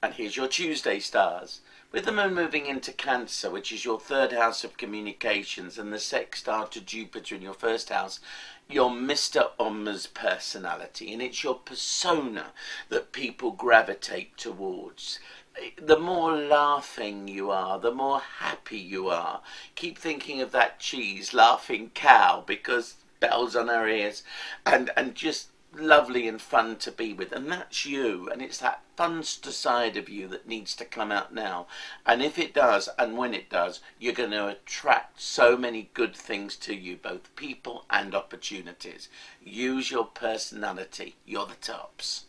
And here's your Tuesday stars. With the moon moving into Cancer, which is your third house of communications, and the sextile to Jupiter in your first house, you're Mr. Omma's personality, and it's your persona that people gravitate towards. The more laughing you are, the more happy you are. Keep thinking of that cheese, laughing cow, because bells on her ears, and, and just lovely and fun to be with. And that's you. And it's that funster side of you that needs to come out now. And if it does and when it does you're going to attract so many good things to you both people and opportunities. Use your personality. You're the tops